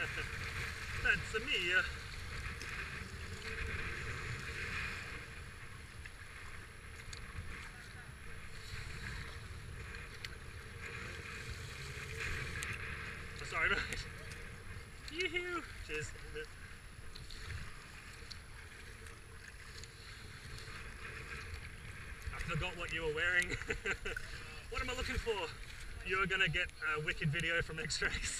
That's a me. Oh, Sorry, mate. Yoo-hoo! Cheers. I forgot what you were wearing. what am I looking for? You're gonna get a wicked video from X-Rays.